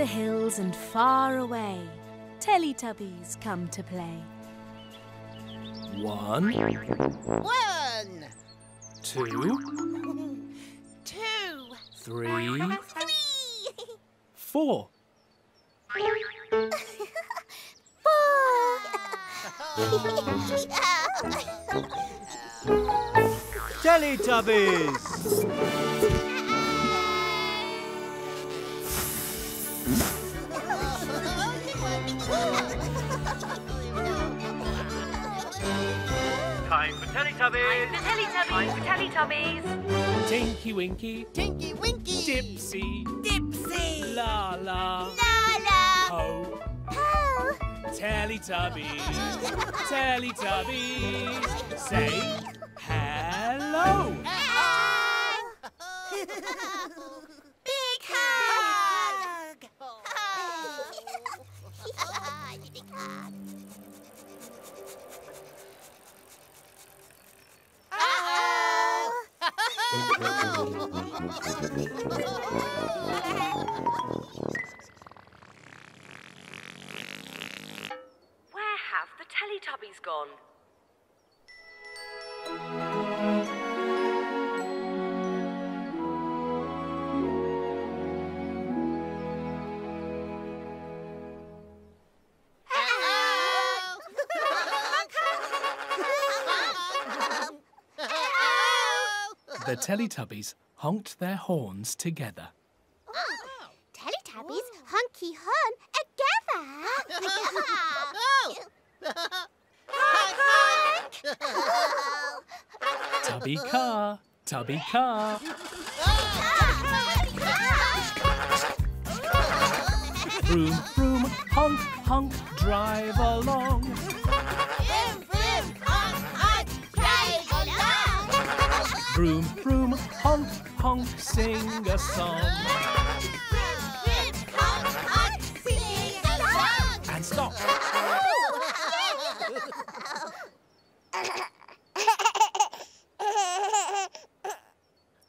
Over the hills and far away, Teletubbies come to play. One, One, two, two, three, three, four. Teletubbies! For Teletubbies! Teletubbies, Teletubbies. Tinky Winky, Tinky Winky, Dipsy, Dipsy, La La, Laa-Laa, Po, Po, Teletubbies, Teletubbies. Say hello. Big Where have the Teletubbies gone? The Teletubbies honked their horns together. Oh, Teletubbies hunky horn together. Tubby car, tubby car. Vroom, vroom, honk, honk, drive along. Vroom, vroom, honk, honk, sing a song. And stop.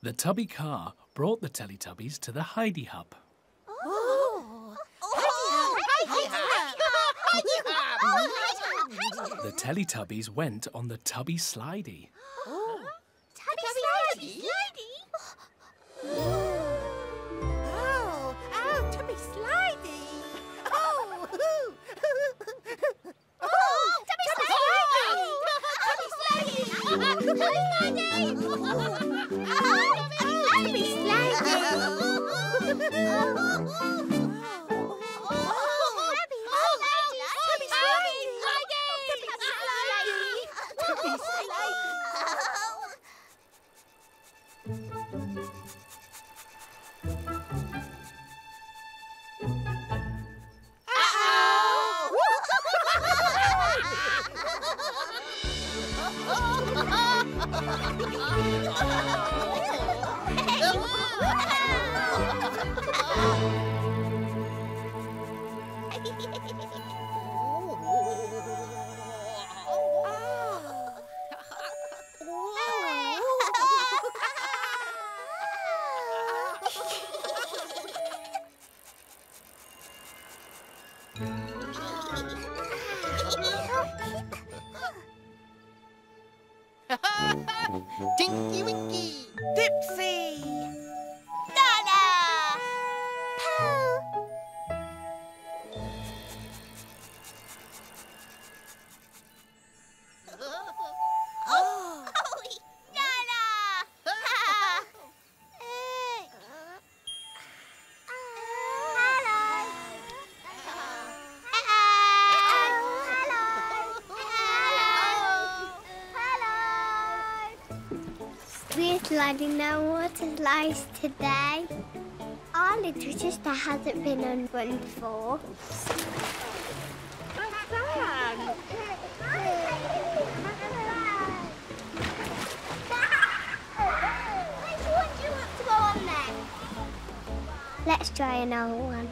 The tubby car brought the Teletubbies to the Heidi Hub. The Teletubbies went on the Tubby Slidey. Tinky Winky, Dipsy, sliding down water slides today. Our little sister hasn't been on one before. Let's try another one.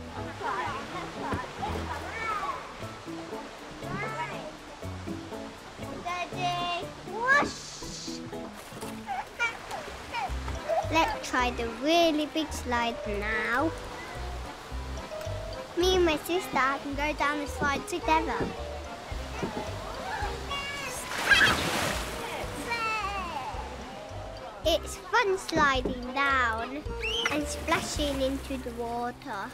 Try the really big slide now. Me and my sister can go down the slide together. It's fun sliding down and splashing into the water.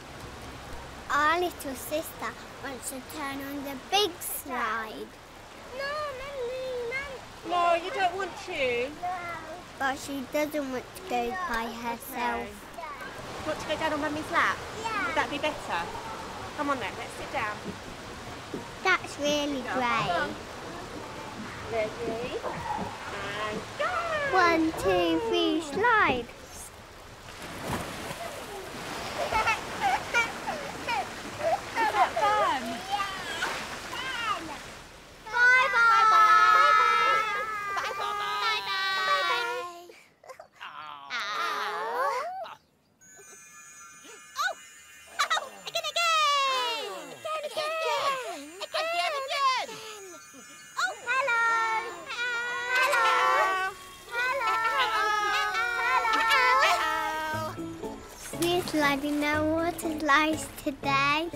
Our little sister wants to turn on the big slide. No, Mummy, No, you don't want to. But she doesn't want to go by herself. Want to go down on Mummy's lap? Yeah. Would that be better? Come on then, let's sit down. That's really great. Ready? And go! One, two, three, slide. Sliding down water slides today.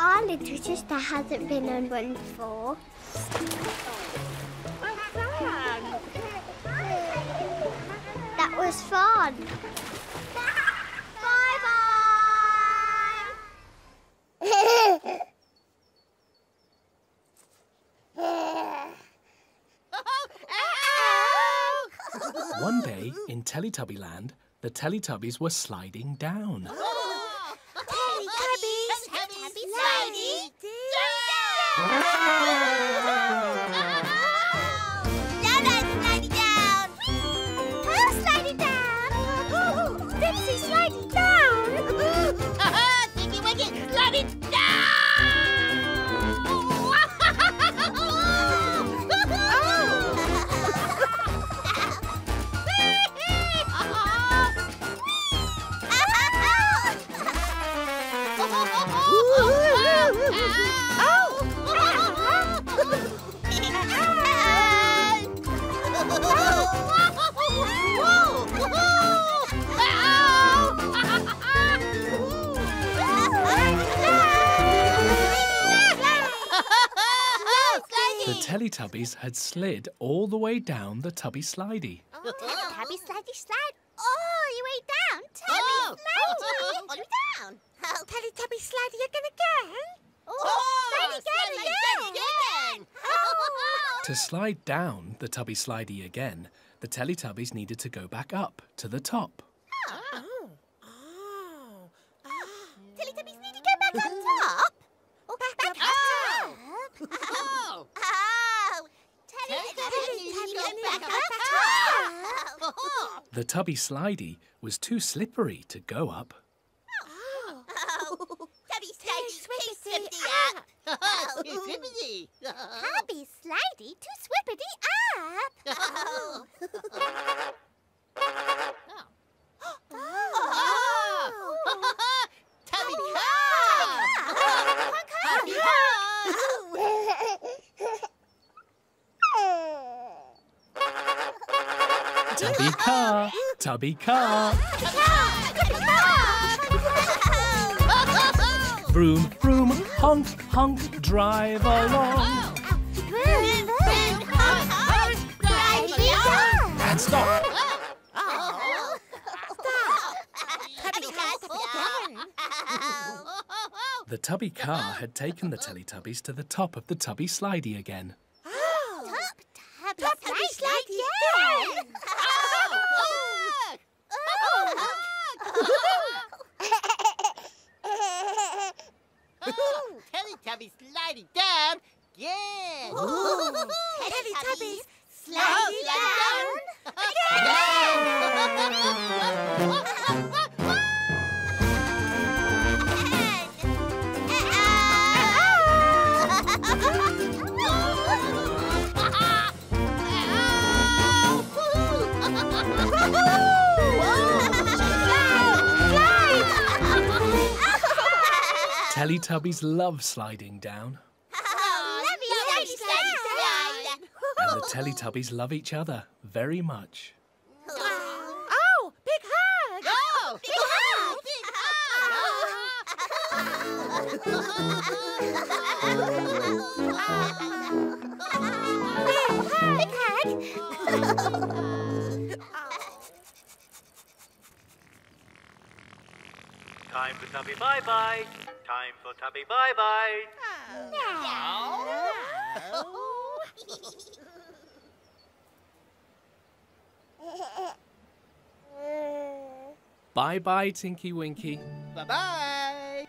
Our little sister hasn't been on one before. That was fun. Bye bye. One day in Teletubbyland, the Teletubbies were sliding down. Oh, Teletubbies! Teletubbies sliding The Teletubbies had slid all the way down the Tubby Slidey. Oh, Tabby slidey slide all the way down. Tabby oh. slidey. All the way down. Teletubby slidey again again. Oh, slide again, again, again. To slide down the Tubby Slidey again, the Teletubbies needed to go back up to the top. Teletubbies need to go back on top. back, up. Oh. Oh. Teletubbies need to go back up top. The Tubby Slidey was too slippery to go up. Tubby slidey, too swippity up. Tubby slidey, too swippity up. Oh. Tubby oh. car, Tubby car. Vroom, vroom, honk, honk, drive along. And stop. The Tubby car had taken the Teletubbies to the top of the Tubby Slidey again. Top, Tubby slidey again. Teletubbies sliding down. Yeah. Teletubbies sliding down. Teletubbies love sliding down, oh, and the Teletubbies love each other very much. Oh, big hug! Oh, big hug! Big hug! Big head. Time for Tubby bye bye. Time for Tubby bye bye. Bye bye, Tinky Winky. Bye bye.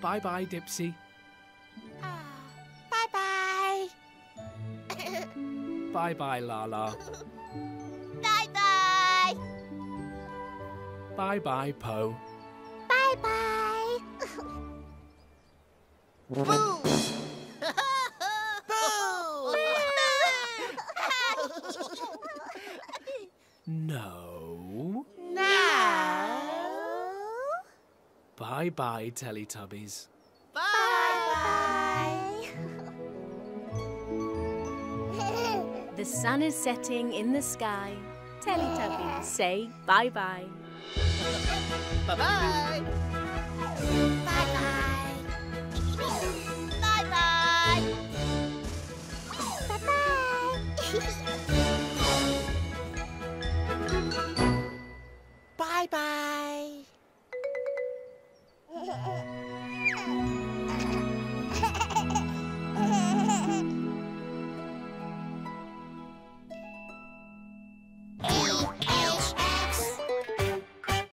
Bye bye, Dipsy. Bye bye. Bye bye, Laa-Laa. Bye bye. Bye bye, Po. Boo! No. No. Bye bye, Teletubbies. Bye. Bye. The sun is setting in the sky. Teletubbies say bye bye. Bye bye. Bye bye.